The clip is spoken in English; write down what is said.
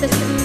the system